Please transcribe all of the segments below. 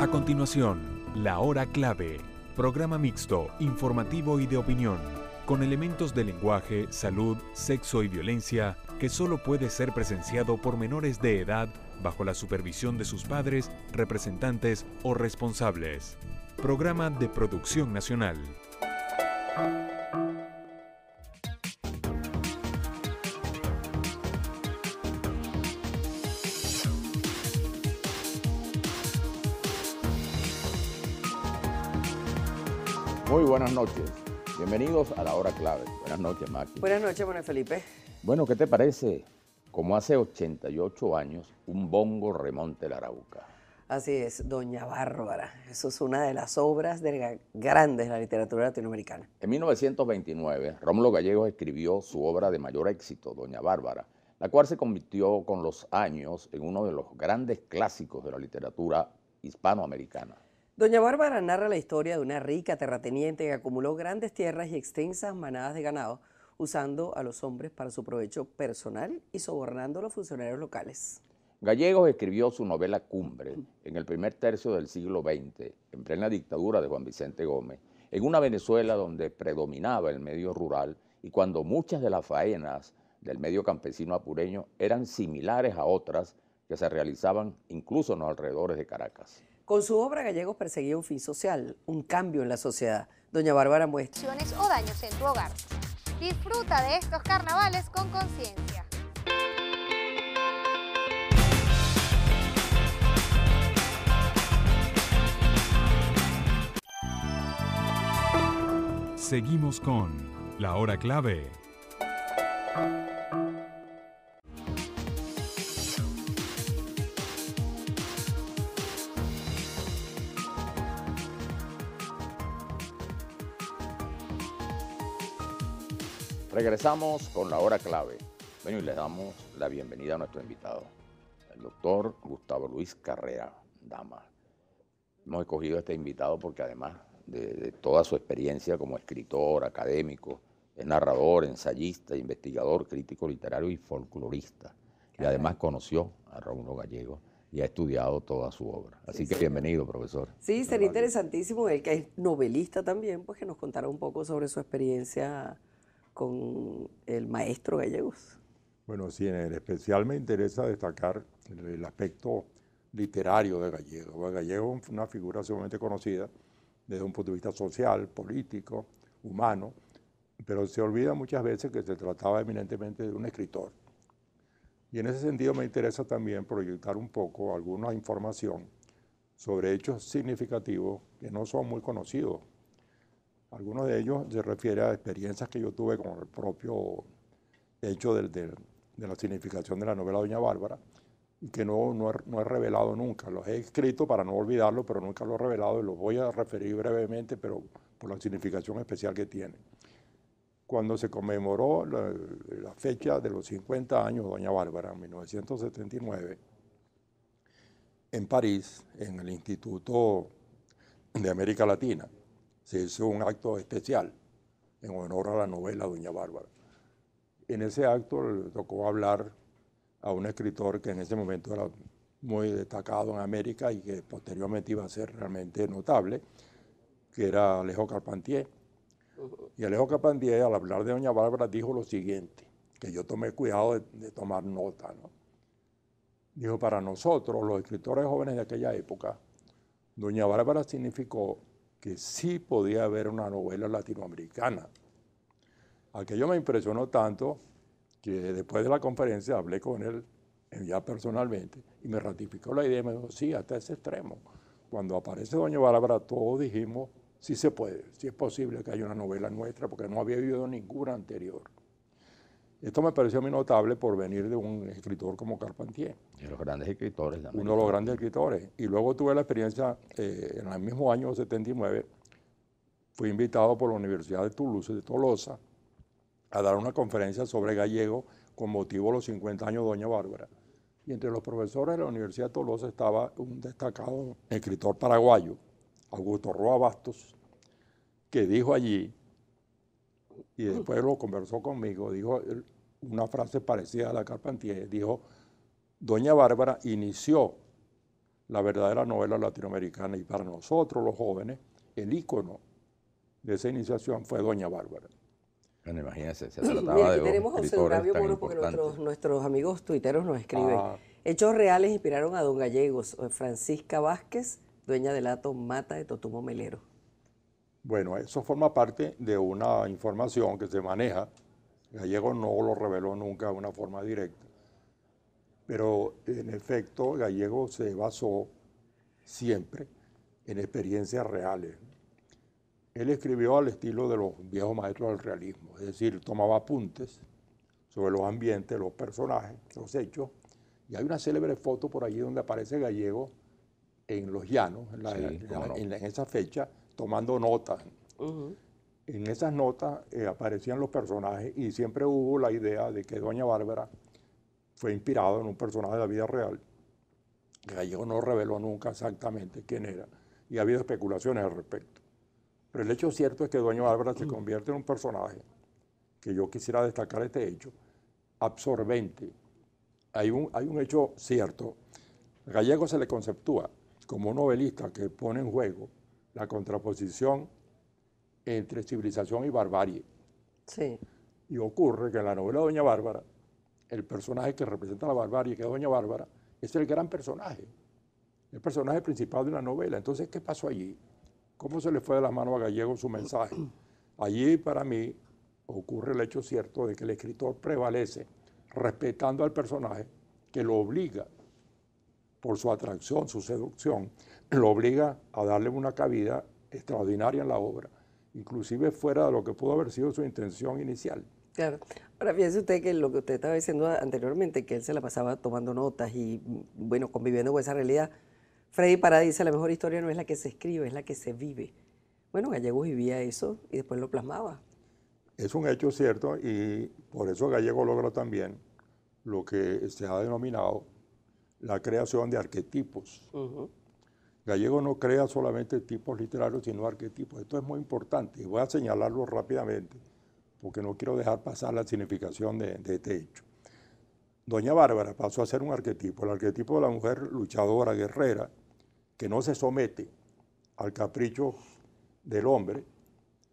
A continuación, La Hora Clave, programa mixto, informativo y de opinión, con elementos de lenguaje, salud, sexo y violencia que solo puede ser presenciado por menores de edad bajo la supervisión de sus padres, representantes o responsables. Programa de producción nacional. Muy buenas noches. Bienvenidos a la hora clave. Buenas noches, Maki. Buenas noches, Manuel Felipe. Bueno, ¿qué te parece? Como hace 88 años, un bongo remonte la Arauca. Así es, Doña Bárbara. Eso es una de las obras de grandes de la literatura latinoamericana. En 1929, Rómulo Gallegos escribió su obra de mayor éxito, Doña Bárbara, la cual se convirtió con los años en uno de los grandes clásicos de la literatura hispanoamericana. Doña Bárbara narra la historia de una rica terrateniente que acumuló grandes tierras y extensas manadas de ganado, usando a los hombres para su provecho personal y sobornando a los funcionarios locales. Gallegos escribió su novela Cumbre en el primer tercio del siglo XX, en plena dictadura de Juan Vicente Gómez, en una Venezuela donde predominaba el medio rural y cuando muchas de las faenas del medio campesino apureño eran similares a otras que se realizaban incluso en los alrededores de Caracas. Con su obra, Gallegos perseguía un fin social, un cambio en la sociedad. Doña Bárbara muestra. o daños en tu hogar. Disfruta de estos carnavales con conciencia. Seguimos con La Hora Clave. Regresamos con la hora clave. Bueno, y le damos la bienvenida a nuestro invitado, el doctor Gustavo Luis Carrera Dama. Hemos escogido a este invitado porque además de, toda su experiencia como escritor, académico, es narrador, ensayista, investigador, crítico literario y folclorista. Y además conoció a Rómulo Gallego y ha estudiado toda su obra. Así que bienvenido, profesor. Sí, sería interesantísimo, él que es novelista también, pues que nos contara un poco sobre su experiencia con el maestro Gallegos. Bueno, sí, en especial me interesa destacar el, aspecto literario de Gallegos. Gallegos es una figura sumamente conocida desde un punto de vista social, político, humano, pero se olvida muchas veces que se trataba eminentemente de un escritor. Y en ese sentido me interesa también proyectar un poco alguna información sobre hechos significativos que no son muy conocidos algunos de ellos se refiere a experiencias que yo tuve con el propio hecho de la significación de la novela Doña Bárbara y que no, he, revelado nunca. Los he escrito para no olvidarlo, pero nunca lo he revelado y los voy a referir brevemente, pero por la significación especial que tiene. Cuando se conmemoró la, la fecha de los 50 años de Doña Bárbara, en 1979, en París, en el Instituto de América Latina, se hizo un acto especial en honor a la novela Doña Bárbara. En ese acto le tocó hablar a un escritor que en ese momento era muy destacado en América y que posteriormente iba a ser realmente notable, que era Alejo Carpentier. Y Alejo Carpentier, al hablar de Doña Bárbara, dijo lo siguiente, que yo tomé cuidado de, de tomar nota. ¿no? Dijo, para nosotros, los escritores jóvenes de aquella época, Doña Bárbara significó que sí podía haber una novela latinoamericana. Aquello me impresionó tanto que después de la conferencia hablé con él ya personalmente y me ratificó la idea y me dijo, sí, hasta ese extremo. Cuando aparece Doña Bárbara, todos dijimos, sí se puede, sí es posible que haya una novela nuestra, porque no había habido ninguna anterior. Esto me pareció muy notable por venir de un escritor como Carpentier. De los grandes escritores. Uno de los grandes escritores. Y luego tuve la experiencia, eh, en el mismo año 79, fui invitado por la Universidad de Toulouse, de Tolosa, a dar una conferencia sobre gallego con motivo de los 50 años de Doña Bárbara. Y entre los profesores de la Universidad de Tolosa estaba un destacado escritor paraguayo, Augusto Roa Bastos, que dijo allí y después lo conversó conmigo, dijo una frase parecida a la Carpentier, dijo, Doña Bárbara inició la verdadera novela latinoamericana. Y para nosotros, los jóvenes, el ícono de esa iniciación fue Doña Bárbara. Bueno, imagínense, se Mira, trataba aquí de tenemos a José tan Moro porque nuestros, nuestros amigos tuiteros nos escriben. Ah. Hechos reales inspiraron a Don Gallegos, Francisca Vázquez, dueña del ato Mata de Totumo Melero. Bueno, eso forma parte de una información que se maneja. Gallego no lo reveló nunca de una forma directa. Pero en efecto, Gallego se basó siempre en experiencias reales. Él escribió al estilo de los viejos maestros del realismo, es decir, tomaba apuntes sobre los ambientes, los personajes, los hechos. Y hay una célebre foto por allí donde aparece Gallego en los llanos, en, la- Sí, en la- cómo no. en la- en esa fecha, tomando notas. En esas notas eh, aparecían los personajes y siempre hubo la idea de que Doña Bárbara fue inspirado en un personaje de la vida real. Gallego no reveló nunca exactamente quién era y ha habido especulaciones al respecto. Pero el hecho cierto es que Doña Bárbara se convierte en un personaje que yo quisiera destacar este hecho, absorbente. Hay un, hay un hecho cierto. Gallego se le conceptúa como un novelista que pone en juego la contraposición entre civilización y barbarie. Sí. Y ocurre que en la novela Doña Bárbara, el personaje que representa la barbarie, que es Doña Bárbara, es el gran personaje, el personaje principal de la novela. Entonces, ¿qué pasó allí? ¿Cómo se le fue de las manos a Gallego su mensaje? Allí, para mí, ocurre el hecho cierto de que el escritor prevalece respetando al personaje que lo obliga, por su atracción, su seducción, lo obliga a darle una cabida extraordinaria en la obra, inclusive fuera de lo que pudo haber sido su intención inicial. Claro. Ahora fíjese usted que lo que usted estaba diciendo anteriormente, que él se la pasaba tomando notas y, bueno, conviviendo con esa realidad. Freddy Parada dice, la mejor historia no es la que se escribe, es la que se vive. Bueno, Gallegos vivía eso y después lo plasmaba. Es un hecho cierto y por eso Gallego logra también lo que se ha denominado la creación de arquetipos. Gallego no crea solamente tipos literarios, sino arquetipos. Esto es muy importante y voy a señalarlo rápidamente porque no quiero dejar pasar la significación de, de este hecho. Doña Bárbara pasó a ser un arquetipo, el arquetipo de la mujer luchadora, guerrera, que no se somete al capricho del hombre,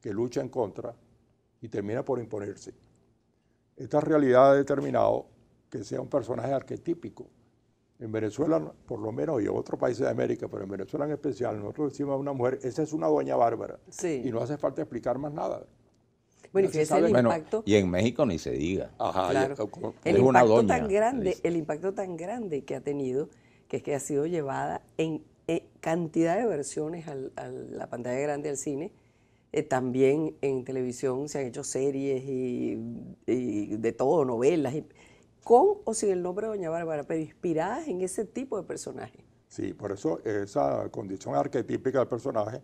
que lucha en contra y termina por imponerse. Esta realidad ha determinado que sea un personaje arquetípico. En Venezuela, por lo menos, y en otros países de América, pero en Venezuela en especial, nosotros decimos a una mujer, esa es una doña bárbara. Sí. Y no hace falta explicar más nada. Bueno, y fíjese el Bueno, impacto. y en México ni se diga. Ajá, Claro. como- El Es una impacto doña, tan grande, el impacto tan grande que ha tenido, que es que ha sido llevada en, eh, cantidad de versiones al- a la pantalla grande del cine. Eh, también en televisión se han hecho series y, y de todo, novelas, y- con o sin el nombre de Doña Bárbara, pero inspiradas en ese tipo de personaje. Sí, por eso esa condición arquetípica del personaje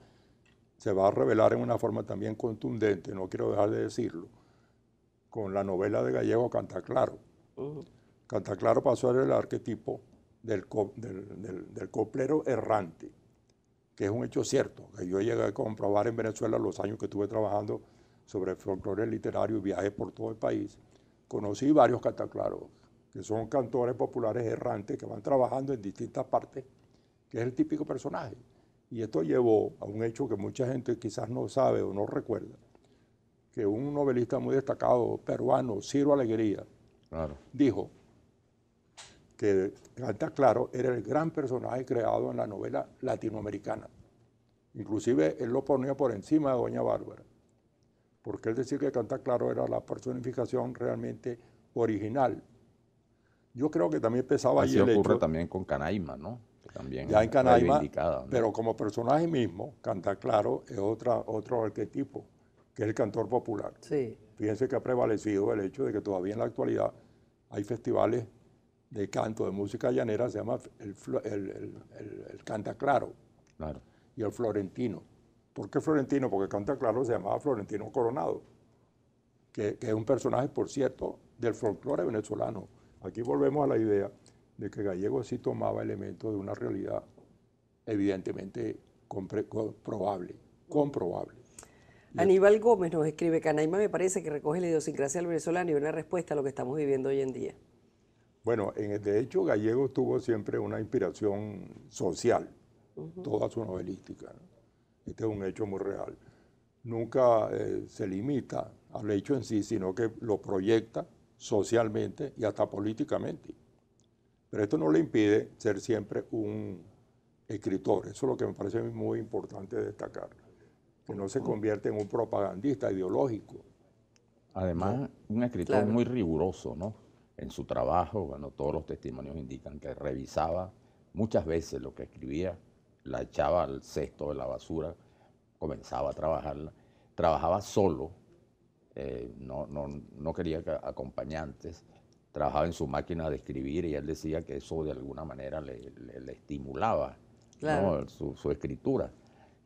se va a revelar en una forma también contundente, no quiero dejar de decirlo, con la novela de Gallego Cantaclaro. Cantaclaro pasó a ser el arquetipo del, co- del- del- del coplero errante, que es un hecho cierto, que yo llegué a comprobar en Venezuela los años que estuve trabajando sobre folclore literario y viajé por todo el país. Conocí varios cantaclaros, que son cantores populares errantes que van trabajando en distintas partes, que es el típico personaje. Y esto llevó a un hecho que mucha gente quizás no sabe o no recuerda, que un novelista muy destacado peruano, Ciro Alegría, Claro. dijo que Canta Claro era el gran personaje creado en la novela latinoamericana. Inclusive él lo ponía por encima de Doña Bárbara, porque él decía que Canta Claro era la personificación realmente original. Yo creo que también pesaba Así allí el ocurre hecho, también con Canaima, ¿no? Que también ya en Canaima, ¿no? pero como personaje mismo, Canta Claro es otra, otro arquetipo, que es el cantor popular. Sí. Fíjense que ha prevalecido el hecho de que todavía en la actualidad hay festivales de canto, de música llanera, se llama el, flo- el, el- el- el Canta Claro Claro. y el Florentino. ¿Por qué Florentino? Porque Canta Claro se llamaba Florentino Coronado, que, que es un personaje, por cierto, del folclore venezolano. Aquí volvemos a la idea de que Gallego sí tomaba elementos de una realidad evidentemente compre- comprobable, comprobable. Aníbal Gómez nos escribe, Canaima me parece que recoge la idiosincrasia del venezolano y una respuesta a lo que estamos viviendo hoy en día. Bueno, en, de hecho, Gallego tuvo siempre una inspiración social, toda su novelística. Este es un hecho muy real. Nunca eh, se limita al hecho en sí, sino que lo proyecta socialmente y hasta políticamente. Pero esto no le impide ser siempre un escritor. Eso es lo que me parece muy importante destacar. Que no se convierte en un propagandista ideológico. Además, un escritor muy riguroso, ¿no? En su trabajo, bueno, todos los testimonios indican que revisaba muchas veces lo que escribía, la echaba al cesto de la basura, comenzaba a trabajarla, trabajaba solo, eh, no, no, quería acompañantes, trabajaba en su máquina de escribir y él decía que eso de alguna manera le, estimulaba su, escritura.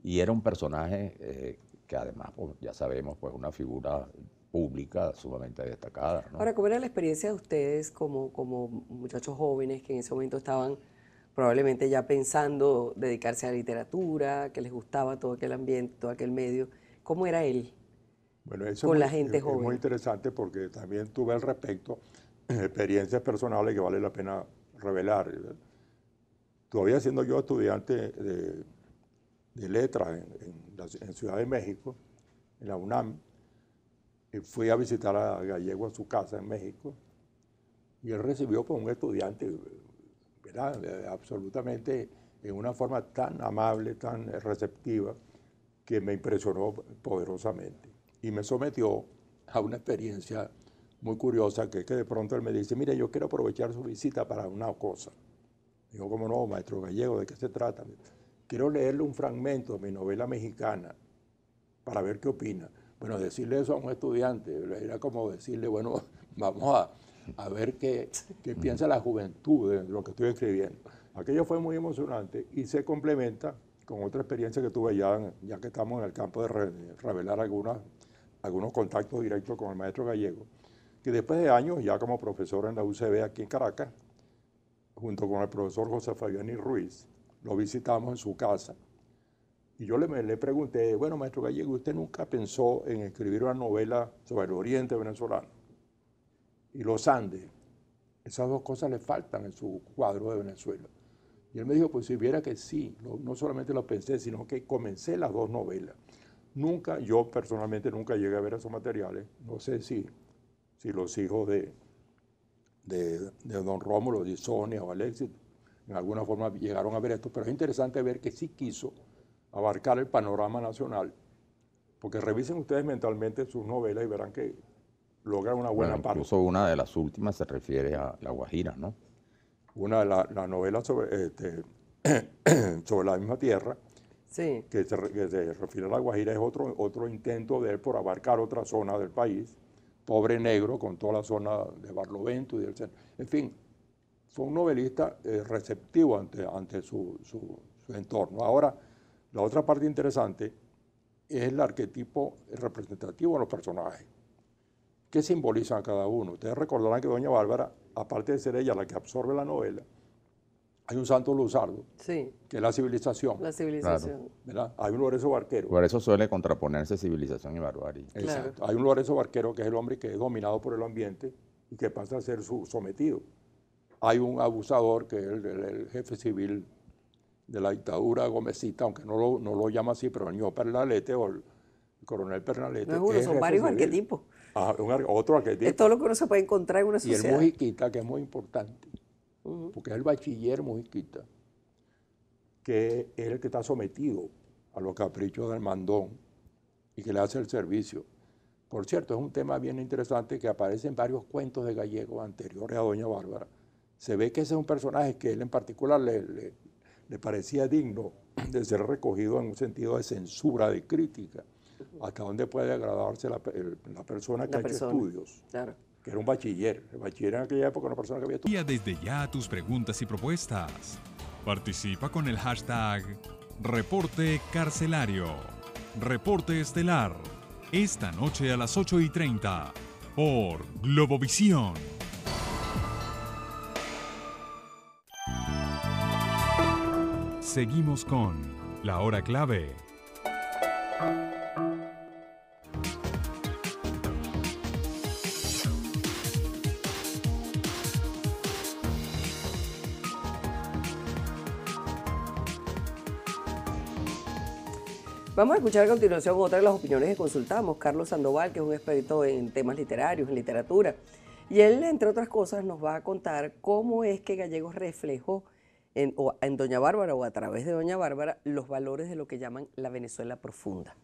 Y era un personaje eh, que además, pues, ya sabemos, pues una figura pública sumamente destacada. Ahora, ¿cómo era la experiencia de ustedes como, como muchachos jóvenes que en ese momento estaban probablemente ya pensando dedicarse a la literatura, que les gustaba todo aquel ambiente, todo aquel medio? ¿Cómo era él? Bueno, eso con la gente joven. Es muy interesante porque también tuve al respecto experiencias personales que vale la pena revelar. Todavía siendo yo estudiante de, letras en, Ciudad de México, en la UNAM, fui a visitar a Gallego en su casa en México y él recibió como un estudiante, ¿verdad? absolutamente en una forma tan amable, tan receptiva, que me impresionó poderosamente y me sometió a una experiencia muy curiosa que, que de pronto él me dice, mire, yo quiero aprovechar su visita para una cosa. Digo, ¿cómo no, maestro gallego? ¿De qué se trata? Quiero leerle un fragmento de mi novela mexicana para ver qué opina. Bueno, decirle eso a un estudiante era como decirle, bueno, vamos a, a ver qué, qué, piensa la juventud de lo que estoy escribiendo. Aquello fue muy emocionante y se complementa con otra experiencia que tuve ya, ya que estamos en el campo de revelar algunas algunos contactos directos con el maestro gallego, que después de años, ya como profesor en la UCB aquí en Caracas, junto con el profesor José Fabiani Ruiz, lo visitamos en su casa. Y yo le, le pregunté, bueno, maestro Gallego, ¿usted nunca pensó en escribir una novela sobre el oriente venezolano y los Andes? Esas dos cosas le faltan en su cuadro de Venezuela. Y él me dijo, pues si viera que sí, no, solamente lo pensé, sino que comencé las dos novelas. Nunca, yo personalmente nunca llegué a ver esos materiales. No sé si, si los hijos de, de, don Rómulo, de Sonia o Alexis, en alguna forma llegaron a ver esto, pero es interesante ver que sí quiso abarcar el panorama nacional, porque revisen ustedes mentalmente sus novelas y verán que logran una buena bueno, parte. Incluso una de las últimas se refiere a La Guajira, ¿no? Una de las novelas sobre, este, sobre la misma tierra, que, se, refiere a La Guajira, es otro, otro intento de él por abarcar otra zona del país, pobre negro, con toda la zona de Barlovento y del centro. En fin, fue un novelista eh, receptivo ante, ante su, su, entorno. Ahora, la otra parte interesante es el arquetipo representativo de los personajes. ¿Qué simbolizan cada uno? Ustedes recordarán que Doña Bárbara, aparte de ser ella la que absorbe la novela, hay un santo luzardo, que es la civilización. La civilización. Hay un Lorenzo Barquero. Por eso suele contraponerse civilización y barbarie. Exacto. Hay un Lorenzo Barquero que es el hombre que es dominado por el ambiente y que pasa a ser su sometido. Hay un abusador que es el, jefe civil de la dictadura Gómezita, aunque no lo, no lo llama así, pero el señor Pernalete o el coronel Pernalete. No es uno, son varios arquetipos. Otro arquetipo. Es todo lo que uno se puede encontrar en una sociedad. Y el mujiquita, que es muy importante porque es el bachiller mujiquita, que es el que está sometido a los caprichos del mandón y que le hace el servicio. Por cierto, es un tema bien interesante que aparece en varios cuentos de gallegos anteriores a Doña Bárbara. Se ve que ese es un personaje que él en particular le, le, parecía digno de ser recogido en un sentido de censura, de crítica, hasta dónde puede agradarse la, persona que ha hecho estudios. Claro que era un bachiller. El bachiller en aquella época era una persona que había estudiado. desde ya tus preguntas y propuestas. Participa con el hashtag Reporte Carcelario. Reporte Estelar. Esta noche a las 8 y 30 por Globovisión. Seguimos con La Hora Clave Vamos a escuchar a continuación otra de las opiniones que consultamos. Carlos Sandoval, que es un experto en temas literarios, en literatura. Y él, entre otras cosas, nos va a contar cómo es que Gallegos reflejó en, en Doña Bárbara o a través de Doña Bárbara los valores de lo que llaman la Venezuela profunda.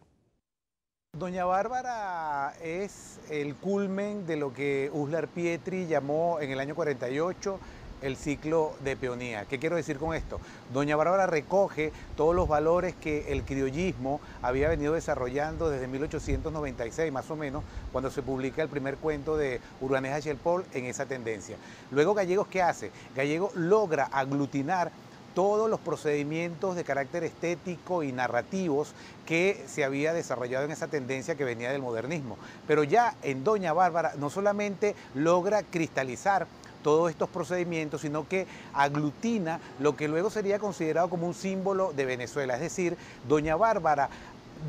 Doña Bárbara es el culmen de lo que Uslar Pietri llamó en el año 48 el ciclo de peonía. ¿Qué quiero decir con esto? Doña Bárbara recoge todos los valores que el criollismo había venido desarrollando desde 1896 más o menos, cuando se publica el primer cuento de Urbaneja Paul en esa tendencia. Luego Gallegos, ¿qué hace? Gallegos logra aglutinar todos los procedimientos de carácter estético y narrativos que se había desarrollado en esa tendencia que venía del modernismo. Pero ya en Doña Bárbara no solamente logra cristalizar todos estos procedimientos, sino que aglutina lo que luego sería considerado como un símbolo de Venezuela. Es decir, Doña Bárbara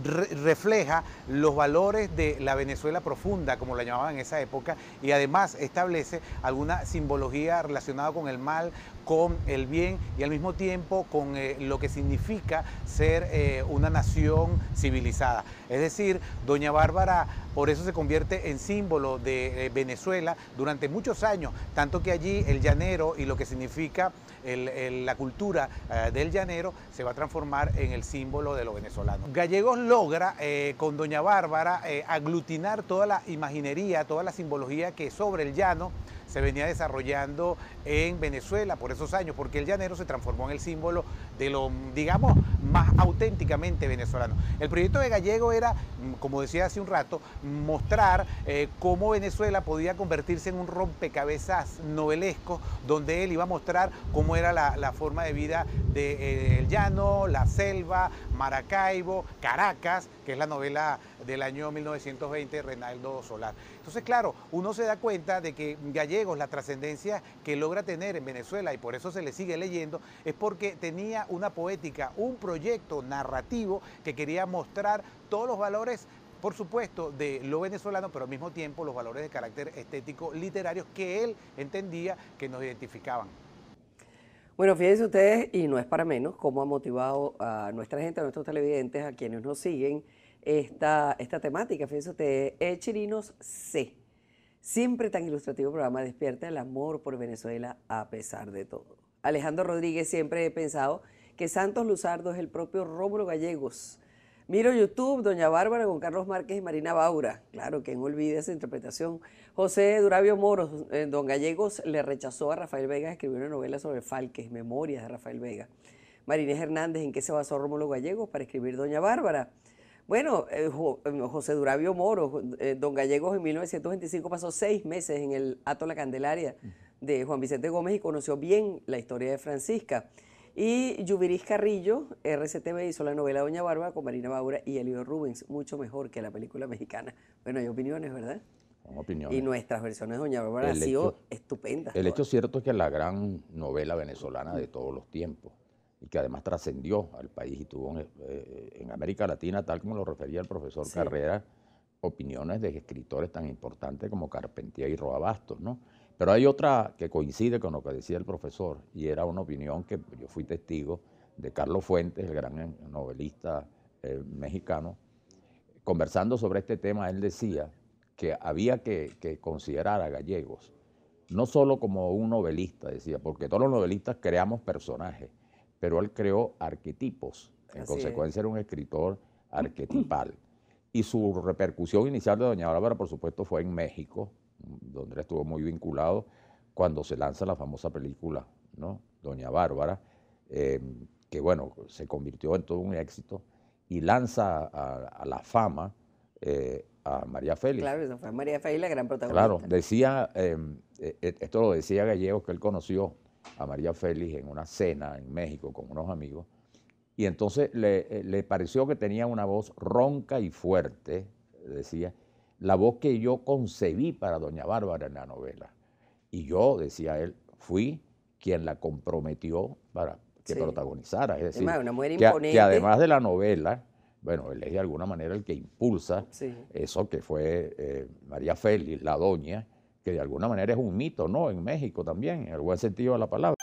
refleja los valores de la Venezuela profunda, como la llamaban en esa época, y además establece alguna simbología relacionada con el mal, con el bien y al mismo tiempo con eh, lo que significa ser eh, una nación civilizada. Es decir, Doña Bárbara por eso se convierte en símbolo de eh, Venezuela durante muchos años, tanto que allí el llanero y lo que significa la cultura del llanero se va a transformar en el símbolo de los venezolanos. Gallegos logra con Doña Bárbara aglutinar toda la imaginería, toda la simbología que sobre el llano se venía desarrollando en Venezuela por esos años, porque el llanero se transformó en el símbolo de lo, digamos, más auténticamente venezolano. El proyecto de Gallego era, como decía hace un rato, mostrar eh, cómo Venezuela podía convertirse en un rompecabezas novelesco, donde él iba a mostrar cómo era la, forma de vida del de, eh, llano, la selva, Maracaibo, Caracas, que es la novela del año 1920 de Reinaldo Solar. Entonces, claro, uno se da cuenta de que Gallegos, la trascendencia que logra tener en Venezuela, y por eso se le sigue leyendo, es porque tenía una poética, un proyecto narrativo que quería mostrar todos los valores por supuesto, de lo venezolano, pero al mismo tiempo los valores de carácter estético literarios que él entendía que nos identificaban. Bueno, fíjense ustedes, y no es para menos, cómo ha motivado a nuestra gente, a nuestros televidentes, a quienes nos siguen, esta, esta temática. Fíjense ustedes, C. Siempre tan ilustrativo programa, despierta el amor por Venezuela a pesar de todo. Alejandro Rodríguez, siempre he pensado que Santos Luzardo es el propio Rómulo Gallegos Miro YouTube, Doña Bárbara con Carlos Márquez y Marina Baura. Claro, quien olvide esa interpretación. José Duravio Moros, eh, Don Gallegos le rechazó a Rafael Vega escribió una novela sobre Falques, Memorias de Rafael Vega. Marinés Hernández, ¿en qué se basó Rómulo Gallegos para escribir Doña Bárbara? Bueno, eh, eh, José Duravio Moros, Don Gallegos en 1925 pasó seis meses en el Ato La Candelaria de Juan Vicente Gómez y conoció bien la historia de Francisca. Y Yubiris Carrillo, RCTV, hizo la novela Doña Barba con Marina Baura y Elio Rubens, mucho mejor que la película mexicana. Bueno, hay opiniones, ¿verdad? Opiniones. Y nuestras versiones de Doña Bárbara han sido estupendas. El hecho cierto es que es la gran novela venezolana de todos los tiempos y que además trascendió al país y tuvo eh, en América Latina, tal como lo refería el profesor Carrera, opiniones de escritores tan importantes como Carpentier y Roa Bastos, ¿no? Pero hay otra que coincide con lo que decía el profesor, y era una opinión que yo fui testigo de Carlos Fuentes, el gran novelista eh, mexicano. Conversando sobre este tema, él decía que había que, considerar a Gallegos no solo como un novelista, decía, porque todos los novelistas creamos personajes, pero él creó arquetipos. En consecuencia, era un escritor arquetipal. Y su repercusión inicial de Doña Bárbara, por supuesto, fue en México, donde él estuvo muy vinculado cuando se lanza la famosa película, ¿no? Doña Bárbara, eh, que bueno, se convirtió en todo un éxito y lanza a, la fama eh, a María Félix. Claro, eso fue María Félix la gran protagonista. Claro, decía, em, eh, esto lo decía Gallegos, que él conoció a María Félix en una cena en México con unos amigos, y entonces le, le pareció que tenía una voz ronca y fuerte, decía, la voz que yo concebí para Doña Bárbara en la novela. Y yo, decía él, fui quien la comprometió para que protagonizara. Es decir, que, además de la novela, bueno, él es de alguna manera el que impulsa eso que fue eh, María Félix, la doña, que de alguna manera es un mito, ¿no? En México también, en buen sentido de la palabra.